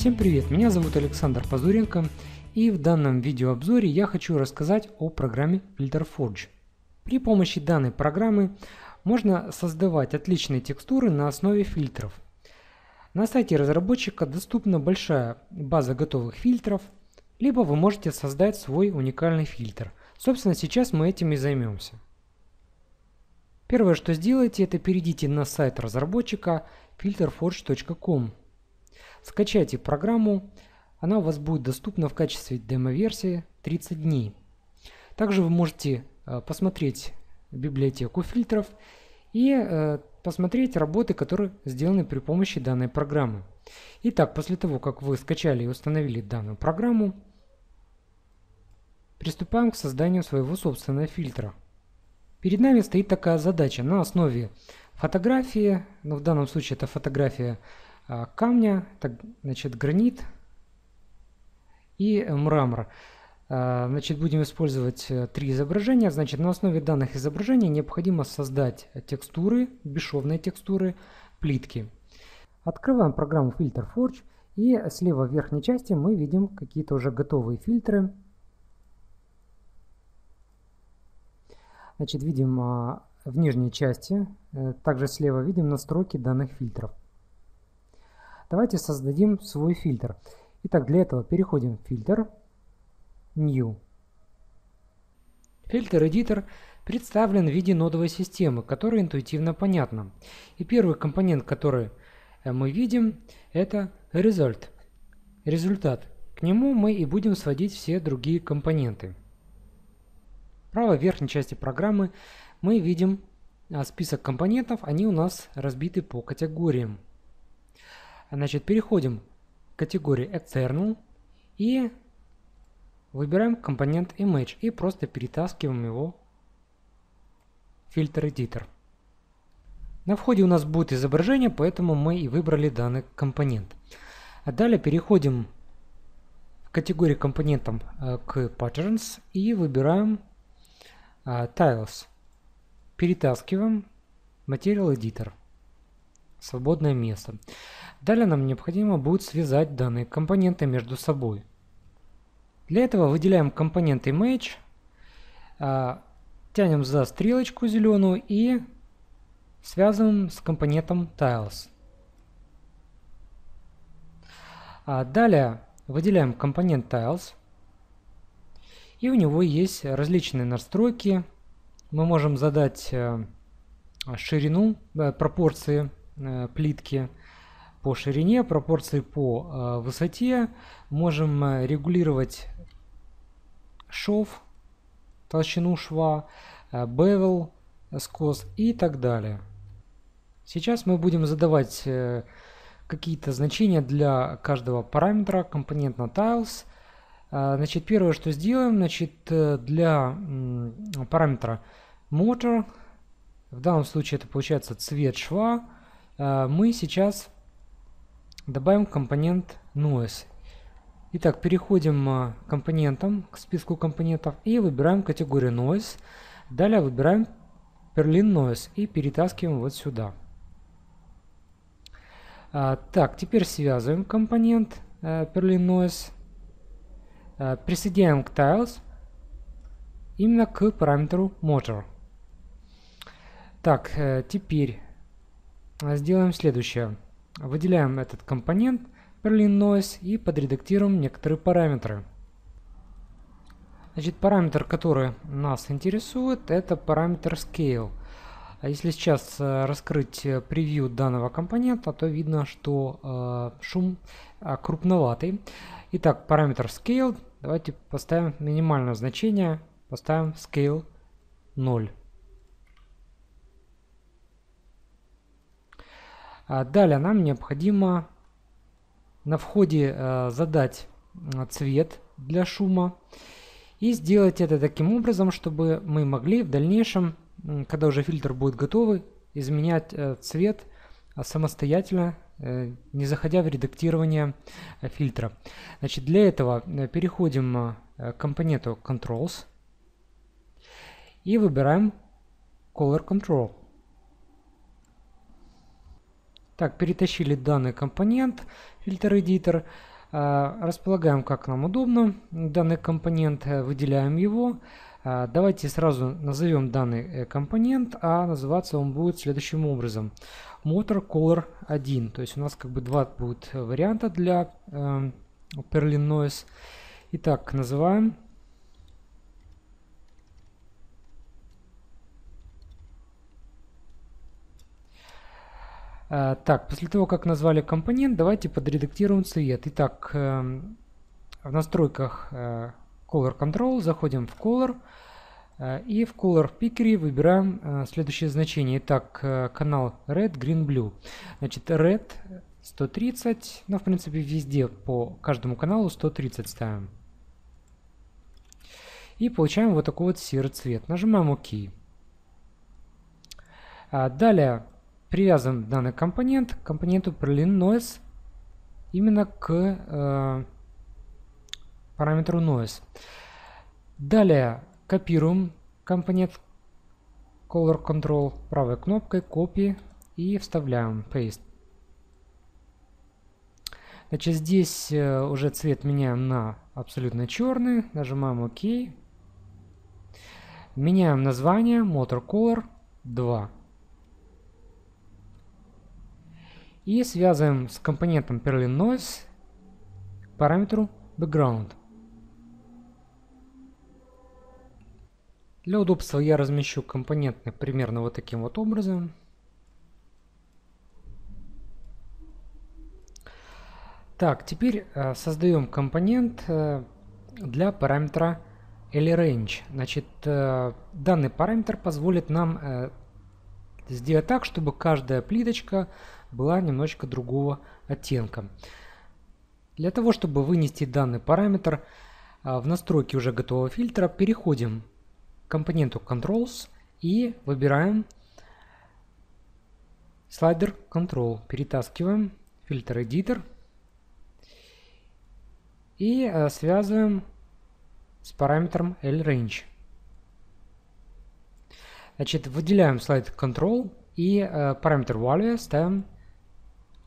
Всем привет, меня зовут Александр Пазуренко и в данном видеообзоре я хочу рассказать о программе FilterForge. При помощи данной программы можно создавать отличные текстуры на основе фильтров. На сайте разработчика доступна большая база готовых фильтров, либо вы можете создать свой уникальный фильтр. Собственно, сейчас мы этим и займемся. Первое, что сделайте, это перейдите на сайт разработчика filterforge.com. Скачайте программу, она у вас будет доступна в качестве демо-версии 30 дней. Также вы можете э, посмотреть библиотеку фильтров и э, посмотреть работы, которые сделаны при помощи данной программы. Итак, после того, как вы скачали и установили данную программу, приступаем к созданию своего собственного фильтра. Перед нами стоит такая задача на основе фотографии, ну, в данном случае это фотография камня, так, значит, гранит и мрамор. А, значит, будем использовать э, три изображения. Значит, на основе данных изображений необходимо создать текстуры, бесшовные текстуры, плитки. Открываем программу Filter Forge и слева в верхней части мы видим какие-то уже готовые фильтры. Значит, видим а, в нижней части, э, также слева видим настройки данных фильтров. Давайте создадим свой фильтр. Итак, для этого переходим в фильтр, New. Фильтр-эдитор представлен в виде нодовой системы, которая интуитивно понятна. И первый компонент, который э, мы видим, это Result. Результат. К нему мы и будем сводить все другие компоненты. В правой верхней части программы мы видим а, список компонентов, они у нас разбиты по категориям. Значит, переходим к категории External и выбираем компонент Image и просто перетаскиваем его в фильтр Editor. На входе у нас будет изображение, поэтому мы и выбрали данный компонент. А далее переходим в категорию компонентов э, к Patterns и выбираем а, tiles. Перетаскиваем Material Editor. Свободное место. Далее нам необходимо будет связать данные компоненты между собой. Для этого выделяем компонент Image, а, тянем за стрелочку зеленую и связываем с компонентом Tiles. А далее выделяем компонент Tiles, и у него есть различные настройки. Мы можем задать э, ширину, э, пропорции э, плитки по ширине, пропорции по высоте. Можем регулировать шов, толщину шва, bevel, скос и так далее. Сейчас мы будем задавать какие-то значения для каждого параметра компонента tiles – а, значит, первое, что сделаем, значит, э, для параметра motor, в данном случае это получается цвет шва, мы сейчас добавим компонент noise. Итак, переходим а, к компонентам, к списку компонентов и выбираем категорию noise. Далее выбираем Berlin Noise и перетаскиваем вот сюда. Так, теперь связываем компонент Berlin Noise Э, присоединяем к tiles именно к параметру motor. Так, э, теперь э, сделаем следующее. Выделяем этот компонент Noise и подредактируем некоторые параметры. Значит, параметр, который нас интересует, это параметр Scale. А если сейчас раскрыть превью данного компонента, то видно, что э, шум э, крупноватый. Итак, параметр Scale Давайте поставим минимальное значение, поставим scale 0. А далее нам необходимо на входе э, задать э, цвет для шума и сделать это таким образом, чтобы мы могли в дальнейшем, когда уже фильтр будет готовый, изменять э, цвет самостоятельно Э, не заходя в редактирование фильтра. Значит, для этого переходим к компоненту Controls и выбираем Color Control. Так, перетащили данный компонент, фильтр editor. А, располагаем как нам удобно данный компонент, э, выделяем его. А, давайте сразу назовем данный э, компонент, а называться он будет следующим образом. Motor Color 1. То есть у нас как бы два будет варианта для э, Perlin Noise. Итак, называем так, после того, как назвали компонент, давайте подредактируем цвет. Итак, эм, в настройках э, Color Control заходим в Color э, и в Color Picker выбираем э, следующее значение. Итак, канал Red, Green, Blue. Значит, Red 130, ну, в принципе, везде по каждому каналу 130 ставим. И получаем вот такой вот серый цвет. Нажимаем ОК. А далее привязываем данный компонент к компоненту Berlin Noise именно к э, параметру Noise. Далее копируем компонент Color Control правой кнопкой, копии и вставляем Paste. Значит, здесь э, уже цвет меняем на абсолютно черный, нажимаем ОК. Меняем название Motor Color 2. И связываем с компонентом Perlin Noise параметру Background. Для удобства я размещу компоненты примерно вот таким вот образом. Так, теперь э, создаем компонент э, для параметра LRange. Значит, э, данный параметр позволит нам сделать так, чтобы каждая плиточка была немножечко другого оттенка. Для того, чтобы вынести данный параметр а, в настройки уже готового фильтра, переходим к компоненту Controls и выбираем слайдер Control. Перетаскиваем фильтр Editor и а, связываем с параметром LRange. Значит, выделяем слайд Control и э, параметр value ставим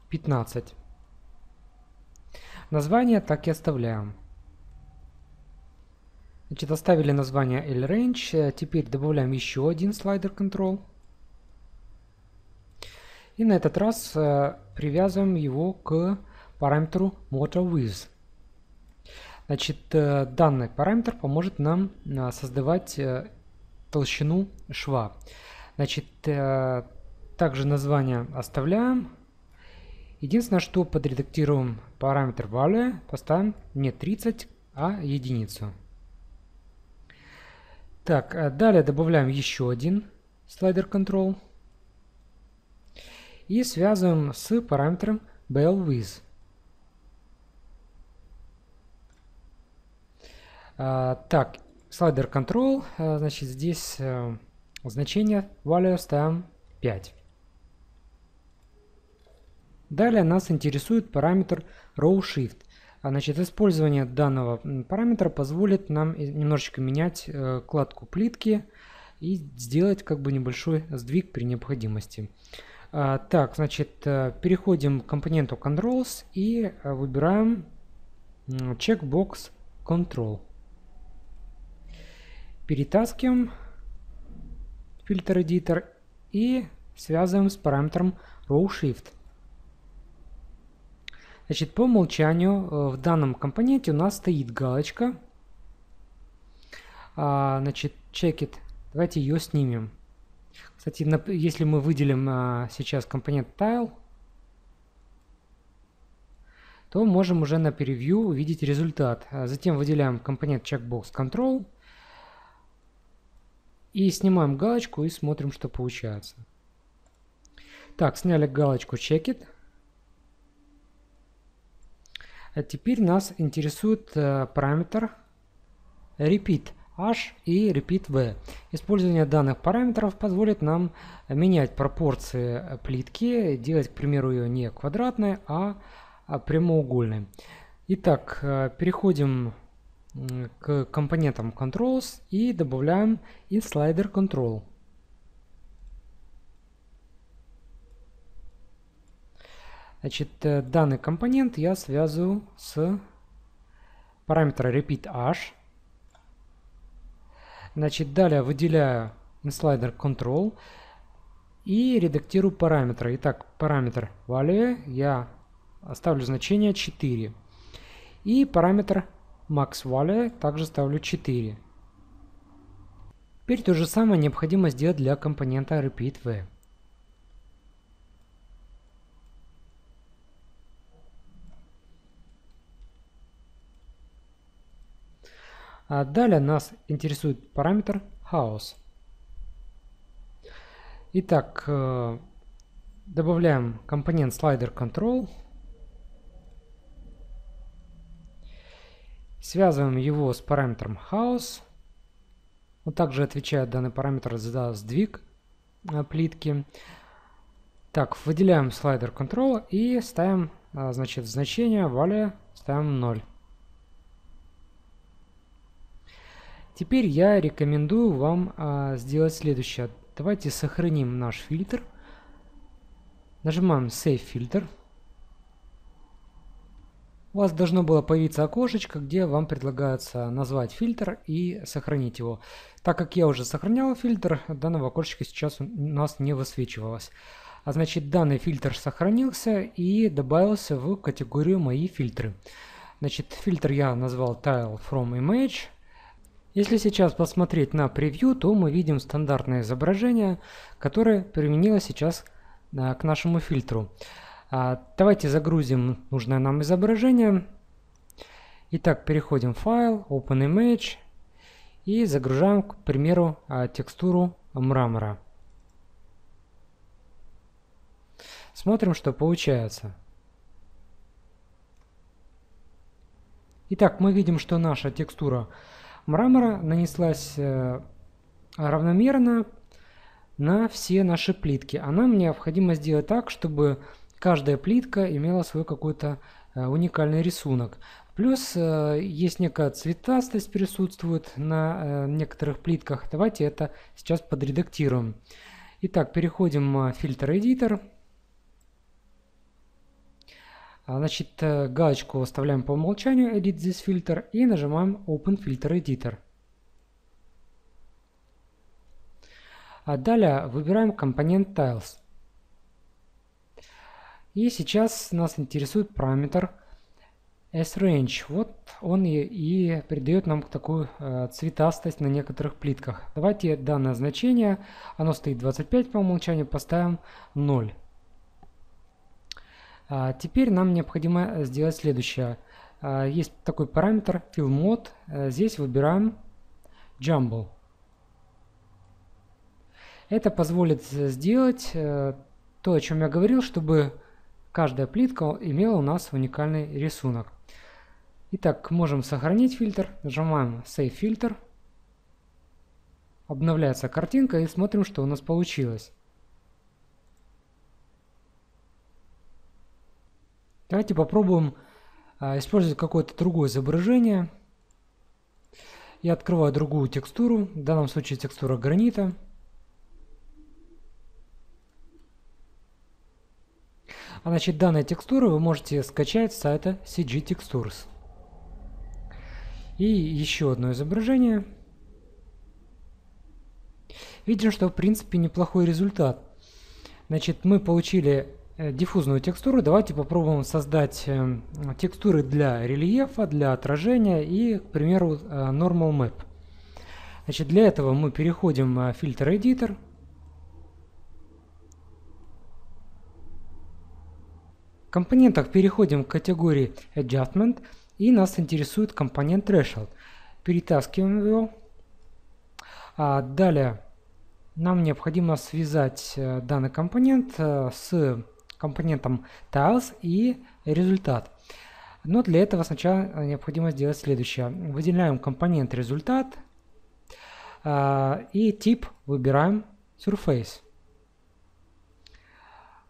15. Название так и оставляем. Значит, оставили название LRange. Теперь добавляем еще один слайдер Control. И на этот раз э, привязываем его к параметру MotorWidth. Значит, э, данный параметр поможет нам э, создавать э, толщину шва. Значит, э, также название оставляем. Единственное, что подредактируем параметр value, поставим не 30, а единицу. Так, а далее добавляем еще один слайдер control. И связываем с параметром BLWidth. А, так, слайдер control, а, значит здесь а, значение value ставим 5. Далее нас интересует параметр RowShift. А, значит, использование данного параметра позволит нам немножечко менять э, кладку плитки и сделать как бы небольшой сдвиг при необходимости. А, так, значит, э, переходим к компоненту Controls и э, выбираем checkbox Control. Перетаскиваем фильтр Editor и связываем с параметром RowShift. Значит, по умолчанию э, в данном компоненте у нас стоит галочка. А, значит, checkit. Давайте ее снимем. Кстати, если мы выделим а, сейчас компонент tile, то можем уже на превью увидеть результат. А затем выделяем компонент checkbox control и снимаем галочку и смотрим, что получается. Так, сняли галочку checkit. А теперь нас интересует э, параметр repeat h и repeat v. Использование данных параметров позволит нам менять пропорции плитки, делать, к примеру, ее не квадратной, а, а прямоугольной. Итак, э, переходим к компонентам controls и добавляем и Значит, э, данный компонент я связываю с параметром repeatH. Значит, далее выделяю slider control и редактирую параметры. Итак, параметр value я оставлю значение 4. И параметр max value также ставлю 4. Теперь то же самое необходимо сделать для компонента repeatV. А далее нас интересует параметр house. Итак, э, добавляем компонент slider control. Связываем его с параметром house. Он также отвечает данный параметр за сдвиг э, плитки. Так, выделяем слайдер control и ставим, э, значит, значение value ставим 0. Теперь я рекомендую вам а, сделать следующее. Давайте сохраним наш фильтр. Нажимаем Save фильтр. У вас должно было появиться окошечко, где вам предлагается назвать фильтр и сохранить его. Так как я уже сохранял фильтр, данного окошечка сейчас у нас не высвечивалось. А значит данный фильтр сохранился и добавился в категорию «Мои фильтры». Значит фильтр я назвал Tile from Image. Если сейчас посмотреть на превью, то мы видим стандартное изображение, которое применилось сейчас а, к нашему фильтру. А, давайте загрузим нужное нам изображение. Итак, переходим в файл, Open Image и загружаем, к примеру, а, текстуру мрамора. Смотрим, что получается. Итак, мы видим, что наша текстура мрамора нанеслась э, равномерно на все наши плитки. А нам необходимо сделать так, чтобы каждая плитка имела свой какой-то э, уникальный рисунок. Плюс э, есть некая цветастость присутствует на некоторых плитках. Давайте это сейчас подредактируем. Итак, переходим в фильтр-эдитор. А, значит, э, галочку оставляем по умолчанию Edit this filter и нажимаем Open Filter Editor. А далее выбираем компонент Tiles. И сейчас нас интересует параметр sRange. Вот он и, и придает нам такую э, цветастость на некоторых плитках. Давайте данное значение, оно стоит 25 по умолчанию, поставим 0. А теперь нам необходимо сделать следующее. А, есть такой параметр FillMode. А, здесь выбираем Jumble. Это позволит сделать э, то, о чем я говорил, чтобы каждая плитка имела у нас уникальный рисунок. Итак, можем сохранить фильтр. Нажимаем Save фильтр. Обновляется картинка и смотрим, что у нас получилось. Давайте попробуем а, использовать какое-то другое изображение. Я открываю другую текстуру, в данном случае текстура гранита. А значит, данные текстуры вы можете скачать с сайта CG Textures. И еще одно изображение. Видим, что в принципе неплохой результат. Значит, мы получили Э, диффузную текстуру, давайте попробуем создать э, текстуры для рельефа, для отражения и, к примеру, э, Normal Map. Значит, для этого мы переходим в фильтр Editor. Компонентах переходим к категории Adjustment и нас интересует компонент Threshold. Перетаскиваем его. А далее нам необходимо связать данный компонент с компонентом tiles и результат. Но для этого сначала необходимо сделать следующее. Выделяем компонент результат э, и тип выбираем surface.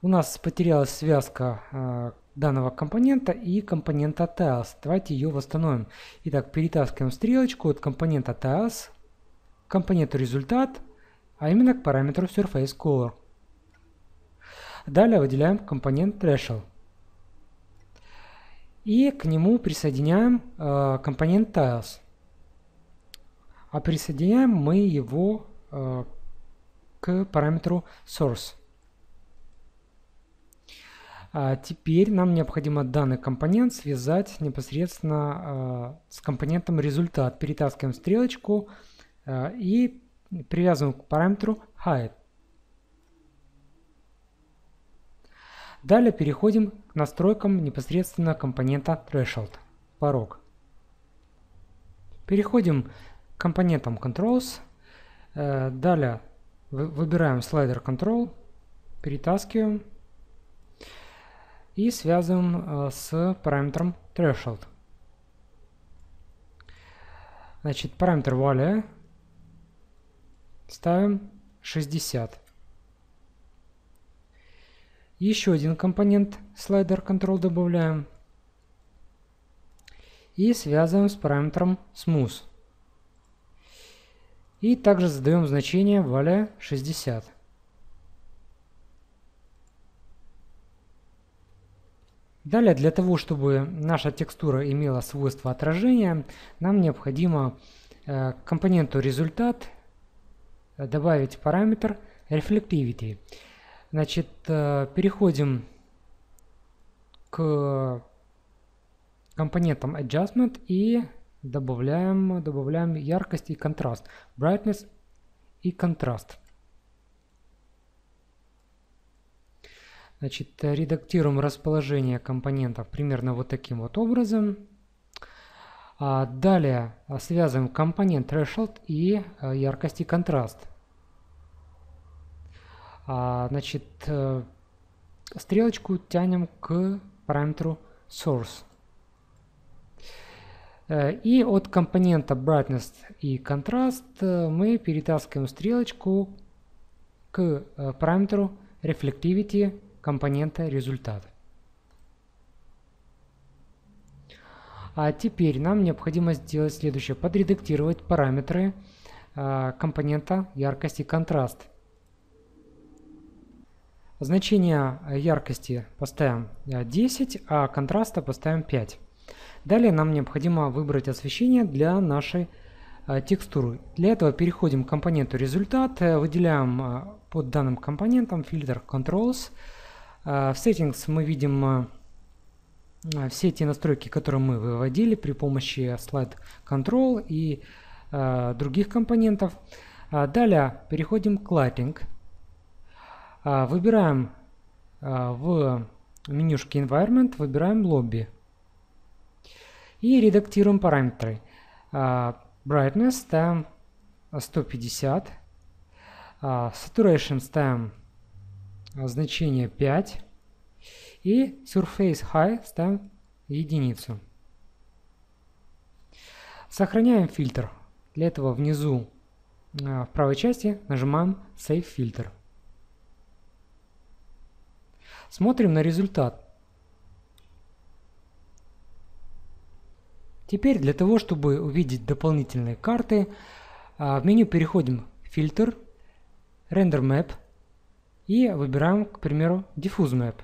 У нас потерялась связка э, данного компонента и компонента tiles. Давайте ее восстановим. Итак, перетаскиваем стрелочку от компонента tiles к компоненту результат, а именно к параметру surface color. Далее выделяем компонент Threshold. И к нему присоединяем э, компонент tiles. А присоединяем мы его э, к параметру source. А теперь нам необходимо данный компонент связать непосредственно э, с компонентом результат. Перетаскиваем стрелочку э, и привязываем к параметру height. Далее переходим к настройкам непосредственно компонента threshold, порог. Переходим к компонентам controls. Э, далее выбираем слайдер control, перетаскиваем и связываем э, с параметром threshold. Значит, параметр value ставим 60. Еще один компонент слайдер control добавляем и связываем с параметром smooth. И также задаем значение value 60. Далее, для того, чтобы наша текстура имела свойство отражения, нам необходимо э, к компоненту результат добавить параметр Reflectivity. Значит, э, переходим к компонентам Adjustment и добавляем, добавляем яркость и контраст. Brightness и контраст. Значит, редактируем расположение компонентов примерно вот таким вот образом. А далее связываем компонент threshold и э, яркость и контраст. А, значит, э, стрелочку тянем к параметру source. Э, и от компонента brightness и контраст мы перетаскиваем стрелочку к параметру reflectivity компонента результата. А теперь нам необходимо сделать следующее. Подредактировать параметры э, компонента яркость и контраст. Значение яркости поставим 10, а контраста поставим 5. Далее нам необходимо выбрать освещение для нашей э, текстуры. Для этого переходим к компоненту результат, выделяем э, под данным компонентом фильтр Controls, а, в Settings мы видим а, а, все те настройки, которые мы выводили при помощи Slide Control и других компонентов. Далее переходим к Lighting. Выбираем в менюшке Environment, выбираем Lobby. И редактируем параметры. Brightness ставим 150. Saturation ставим значение 5 и surface high ставим единицу. Сохраняем фильтр. Для этого внизу а, в правой части нажимаем Save Filter. Смотрим на результат. Теперь для того, чтобы увидеть дополнительные карты, а, в меню переходим в фильтр, Render Map – и выбираем, к примеру, Diffuse Map.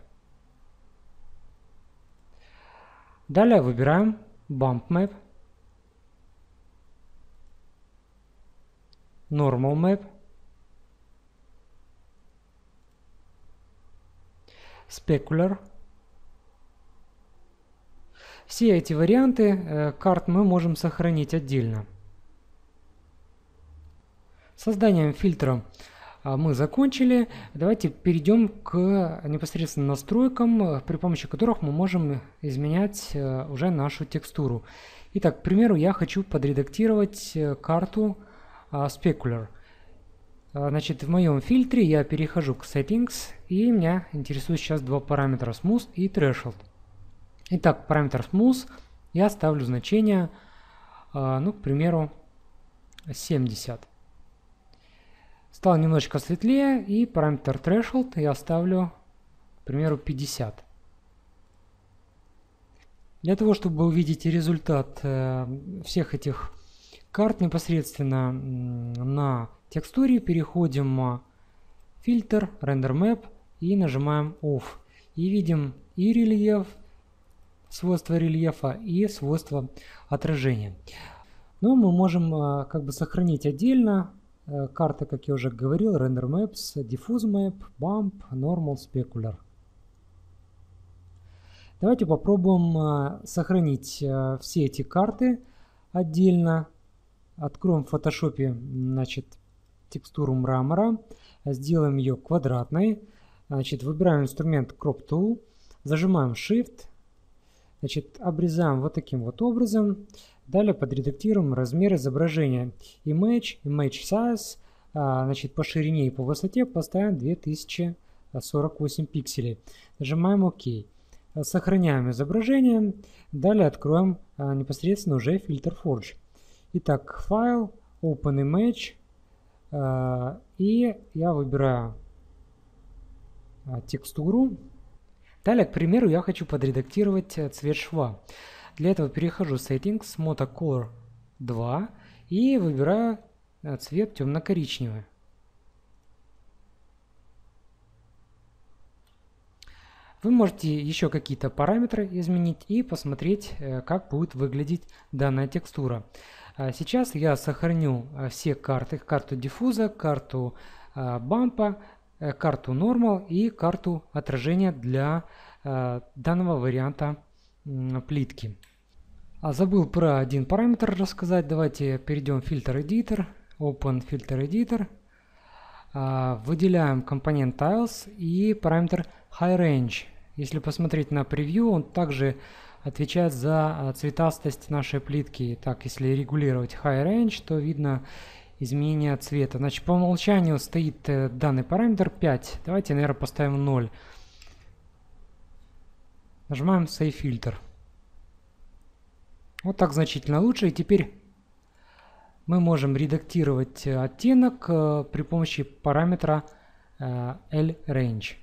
Далее выбираем Bump Map, Normal Map, Specular. Все эти варианты э, карт мы можем сохранить отдельно. Созданием фильтра мы закончили. Давайте перейдем к непосредственно настройкам, при помощи которых мы можем изменять э, уже нашу текстуру. Итак, к примеру, я хочу подредактировать э, карту а, Specular. А, значит, в моем фильтре я перехожу к Settings, и меня интересует сейчас два параметра Smooth и Threshold. Итак, параметр Smooth я ставлю значение, ну, к примеру, 70. Стало немножечко светлее, и параметр threshold я ставлю, к примеру, 50. Для того, чтобы увидеть результат э, всех этих карт непосредственно на текстуре, переходим в фильтр, Render Map и нажимаем Off. И видим и рельеф, свойства рельефа и свойства отражения. Но мы можем э, как бы сохранить отдельно э, карты, как я уже говорил, Render Maps, Diffuse Map, Bump, Normal, Specular. Давайте попробуем сохранить все эти карты отдельно. Откроем в Photoshop значит, текстуру мрамора, сделаем ее квадратной. Значит, выбираем инструмент Crop Tool, зажимаем Shift, значит, обрезаем вот таким вот образом. Далее подредактируем размер изображения. Image, Image Size, а, значит, по ширине и по высоте поставим 2048 пикселей. Нажимаем ОК. Сохраняем изображение. Далее откроем а, непосредственно уже фильтр Forge. Итак, файл, Open Image. А, и я выбираю текстуру. Далее, к примеру, я хочу подредактировать э, цвет шва. Для этого перехожу в Settings, Motocolor 2 и выбираю э, цвет темно-коричневый. Вы можете еще какие-то параметры изменить и посмотреть, э, как будет выглядеть данная текстура. А сейчас я сохраню все карты, карту диффуза, карту бампа, Э, карту Normal и карту отражения для э, данного варианта плитки. А забыл про один параметр рассказать. Давайте перейдем в фильтр Editor, Open Filter Editor. А, выделяем компонент Tiles и параметр High Range. Если посмотреть на превью, он также отвечает за а, цветастость нашей плитки. Так, если регулировать High Range, то видно изменение цвета. Значит, по умолчанию стоит э, данный параметр 5. Давайте, наверное, поставим 0. Нажимаем Save Filter. Вот так значительно лучше. И теперь мы можем редактировать э, оттенок э, при помощи параметра L-Range.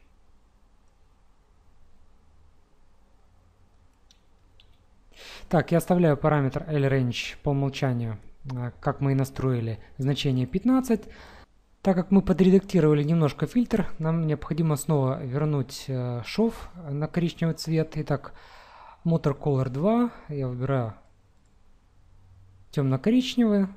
Так, я оставляю параметр L-Range по умолчанию Э, как мы и настроили значение 15. Так как мы подредактировали немножко фильтр, нам необходимо снова вернуть э, шов на коричневый цвет. Итак, Motor Color 2, я выбираю темно-коричневый.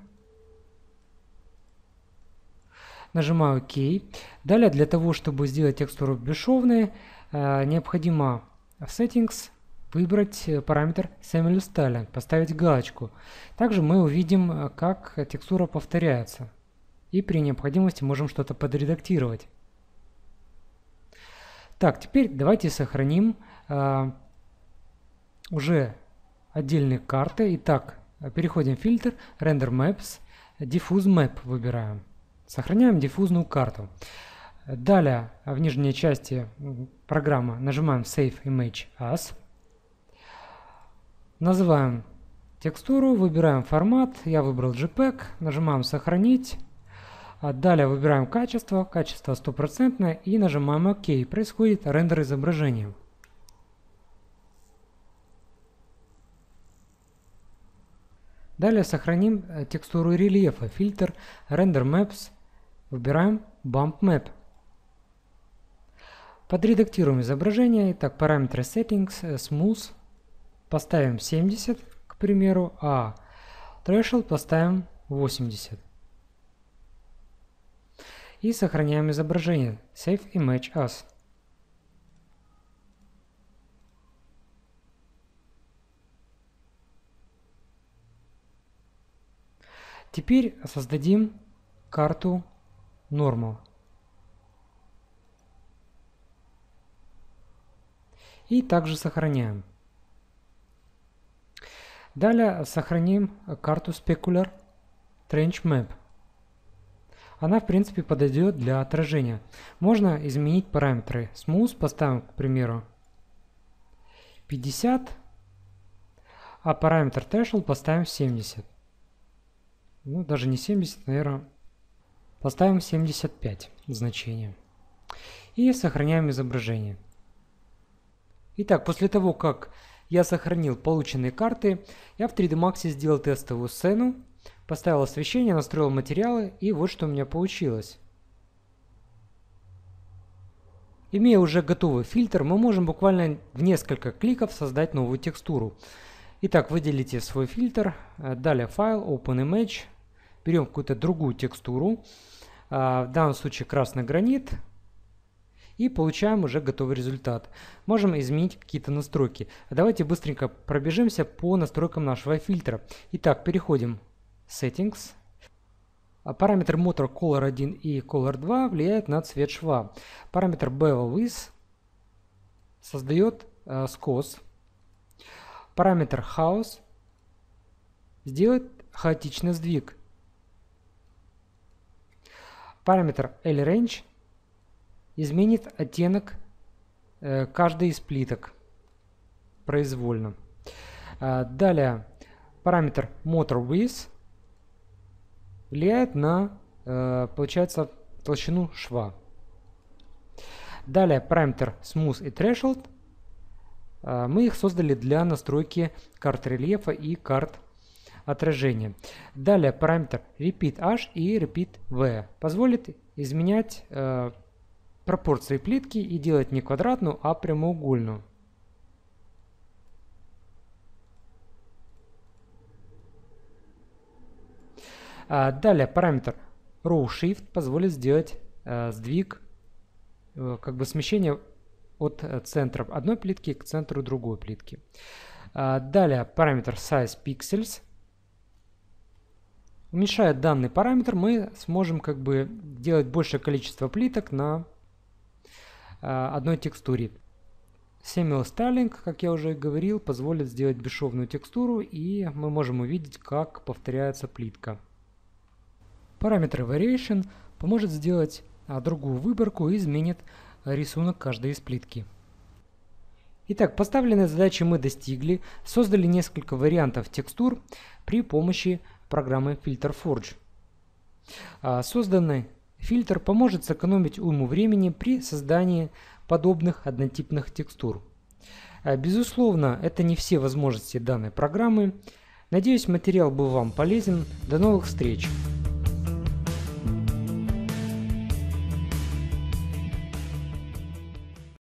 Нажимаю ОК. Далее, для того, чтобы сделать текстуру бесшовной, э, необходимо в Settings выбрать э, параметр Seamless Styling, поставить галочку. Также мы увидим, э, как текстура повторяется. И при необходимости можем что-то подредактировать. Так, теперь давайте сохраним уже отдельные карты. Итак, переходим в фильтр, Render Maps, Diffuse Map выбираем. Сохраняем диффузную карту. Далее в нижней части программы нажимаем Save Image As. Называем текстуру, выбираем формат, я выбрал JPEG, нажимаем «Сохранить». А далее выбираем качество, качество стопроцентное и нажимаем ОК. Происходит рендер изображения. Далее сохраним э, текстуру рельефа, фильтр Render Maps, выбираем Bump Map. Подредактируем изображение, итак параметры Settings, э, Smooth, поставим 70, к примеру, а threshold поставим 80. И сохраняем изображение. Save image as. Теперь создадим карту normal. И также сохраняем. Далее сохраним карту Specular Trench Map. Она в принципе подойдет для отражения. Можно изменить параметры. Smooth поставим, к примеру, 50, а параметр Threshold поставим 70. Ну, даже не 70, наверное, поставим 75 значение. И сохраняем изображение. Итак, после того, как я сохранил полученные карты. Я в 3D Max сделал тестовую сцену, поставил освещение, настроил материалы и вот что у меня получилось. Имея уже готовый фильтр, мы можем буквально в несколько кликов создать новую текстуру. Итак, выделите свой фильтр, э, далее файл, Open Image, берем какую-то другую текстуру, а, в данном случае красный гранит, и получаем уже готовый результат. Можем изменить какие-то настройки. Давайте быстренько пробежимся по настройкам нашего фильтра. Итак, переходим в Settings, а параметр Motor Color 1 и Color 2 влияет на цвет шва. Параметр Bevel Width создает э, скос. Параметр House сделает хаотичный сдвиг. Параметр L-Range изменит оттенок э, каждой из плиток произвольно. Э, далее параметр Motor Width влияет на, э, получается, толщину шва. Далее параметр Smooth и Threshold. Э, мы их создали для настройки карт рельефа и карт отражения. Далее параметр Repeat H и Repeat V позволит изменять э, пропорции плитки и делать не квадратную, а прямоугольную. А, далее параметр row shift позволит сделать э, сдвиг, э, как бы смещение от э, центра одной плитки к центру другой плитки. А, далее параметр size pixels. Уменьшая данный параметр, мы сможем как бы делать большее количество плиток на одной текстуре. Samuel Styling, как я уже говорил, позволит сделать бесшовную текстуру и мы можем увидеть, как повторяется плитка. Параметр Variation поможет сделать а, другую выборку и изменит рисунок каждой из плитки. Итак, поставленные задачи мы достигли, создали несколько вариантов текстур при помощи программы Filter Forge. А, созданный фильтр поможет сэкономить уйму времени при создании подобных однотипных текстур. А, безусловно, это не все возможности данной программы. Надеюсь, материал был вам полезен. До новых встреч!